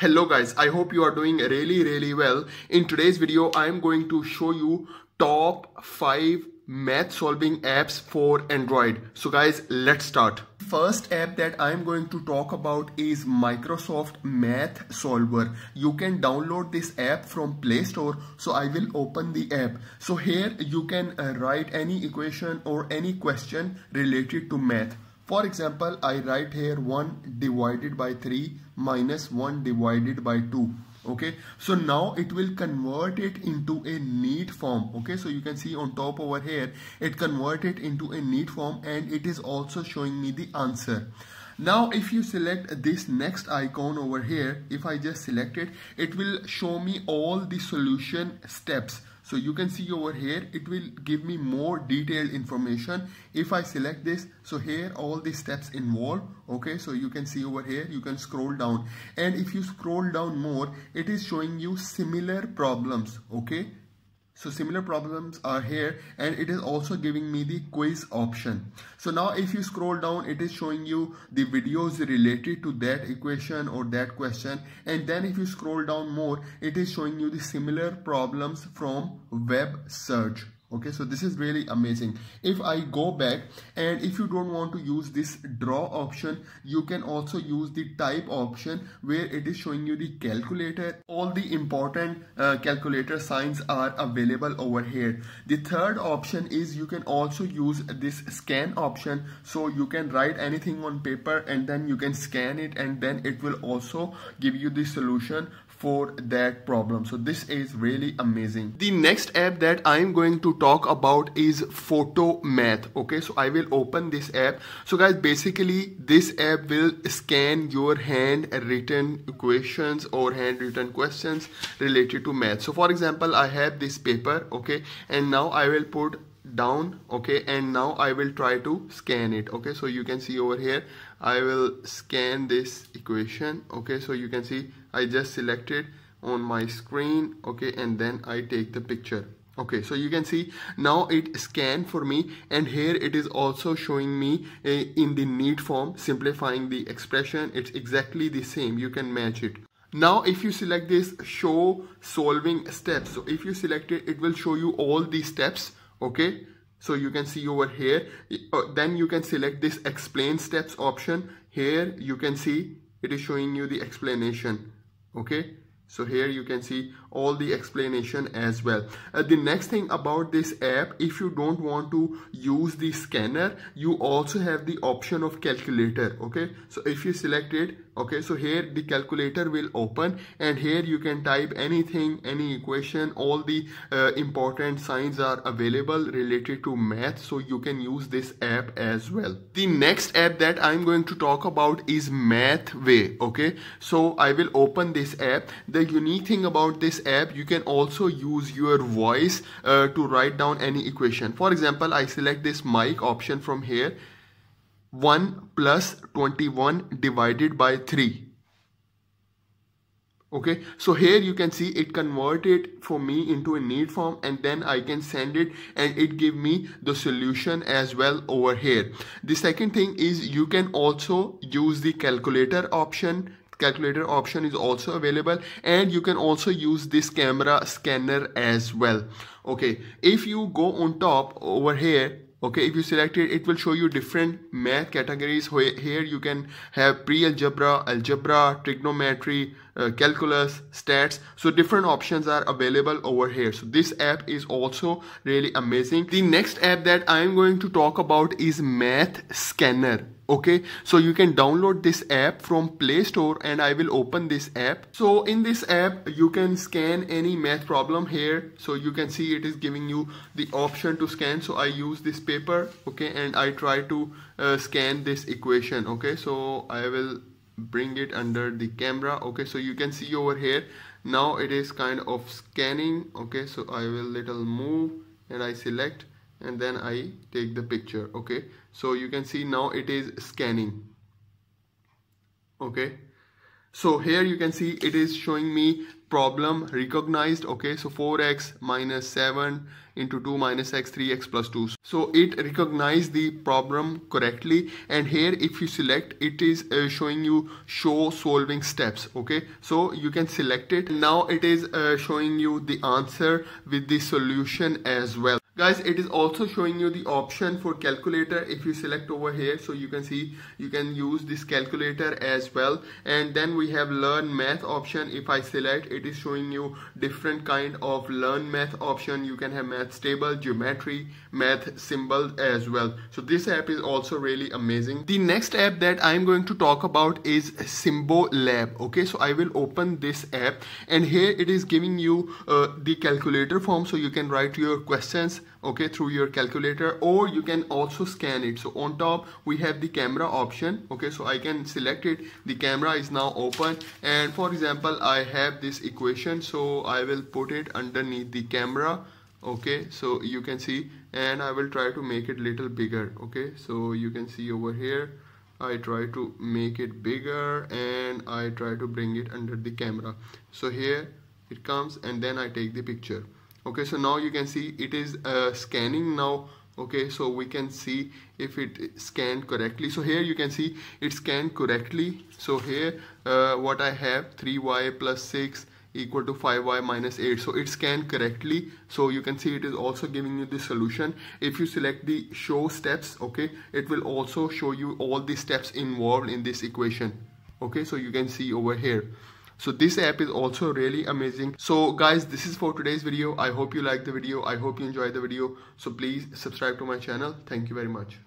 Hello guys, I hope you are doing really really well. In today's video, I am going to show you top 5 math solving apps for Android. So guys, let's start. First app that I am going to talk about is Microsoft Math Solver. You can download this app from Play Store. So I will open the app. So here you can uh, write any equation or any question related to math. For example, I write here 1 divided by 3 minus 1 divided by 2 okay? So now it will convert it into a neat form. Okay? So you can see on top over here it converted into a neat form and it is also showing me the answer. Now if you select this next icon over here if I just select it it will show me all the solution steps so you can see over here it will give me more detailed information if I select this. So here all the steps involved. Okay so you can see over here you can scroll down. And if you scroll down more it is showing you similar problems. Okay so similar problems are here and it is also giving me the quiz option. So now if you scroll down, it is showing you the videos related to that equation or that question. And then if you scroll down more, it is showing you the similar problems from web search okay so this is really amazing. If i go back and if you don't want to use this draw option you can also use the type option where it is showing you the calculator. All the important uh, calculator signs are available over here. The third option is you can also use this scan option. So you can write anything on paper and then you can scan it and then it will also give you the solution for that problem. So this is really amazing. The next app that i am going to talk about is Photomath. Okay so i will open this app. So guys basically this app will scan your handwritten equations or handwritten questions related to math. So for example i have this paper okay and now i will put down okay and now I will try to scan it okay. So you can see over here I will scan this equation okay. So you can see I just selected on my screen okay and then I take the picture. Okay so you can see now it scanned for me and here it is also showing me a, in the neat form simplifying the expression. It's exactly the same. You can match it. Now if you select this show solving steps so if you select it it will show you all the steps okay? So you can see over here uh, then you can select this explain steps option. Here you can see it is showing you the explanation okay so here you can see all the explanation as well. Uh, the next thing about this app, if you don't want to use the scanner, you also have the option of calculator. Okay, so if you select it, okay, so here the calculator will open and here you can type anything, any equation, all the uh, important signs are available related to math. So you can use this app as well. The next app that I'm going to talk about is Mathway. Okay, so I will open this app. The unique thing about this app you can also use your voice uh, to write down any equation. For example I select this mic option from here. 1 plus 21 divided by 3 okay? So here you can see it converted for me into a neat form and then I can send it and it give me the solution as well over here. The second thing is you can also use the calculator option calculator option is also available. And you can also use this camera scanner as well. Okay if you go on top over here okay if you select it it will show you different math categories. Here you can have pre-algebra algebra trigonometry uh, calculus stats. So different options are available over here. So this app is also really amazing. The next app that i am going to talk about is math scanner. Okay? So you can download this app from play store and i will open this app. So in this app you can scan any math problem here. So you can see it is giving you the option to scan. So i use this paper. Okay? And i try to uh, scan this equation. Okay? So i will bring it under the camera okay? So you can see over here now it is kind of scanning okay? So i will little move and i select and then I take the picture okay? So you can see now it is scanning okay so here you can see it is showing me problem recognized okay? So 4x minus 7 into 2 minus x 3x plus 2 so it recognized the problem correctly. And here if you select it is uh, showing you show solving steps okay? So you can select it. Now it is uh, showing you the answer with the solution as well guys it is also showing you the option for calculator if you select over here. So you can see you can use this calculator as well. And then we have learn math option. If I select it is showing you different kind of learn math option. You can have math table geometry math symbol as well. So this app is also really amazing. The next app that I'm going to talk about is Symbolab. Okay so I will open this app. And here it is giving you uh, the calculator form. So you can write your questions okay through your calculator or you can also scan it. So on top we have the camera option okay so I can select it. The camera is now open and for example I have this equation so I will put it underneath the camera okay so you can see and I will try to make it little bigger okay so you can see over here I try to make it bigger and I try to bring it under the camera. So here it comes and then I take the picture okay so now you can see it is uh, scanning now. Okay so we can see if it scanned correctly. So here you can see it scanned correctly. So here uh, what I have 3y plus 6 equal to 5y minus 8 so it scanned correctly. So you can see it is also giving you the solution. If you select the show steps okay it will also show you all the steps involved in this equation. Okay so you can see over here so this app is also really amazing. So guys this is for today's video. I hope you like the video. I hope you enjoy the video. So please subscribe to my channel. Thank you very much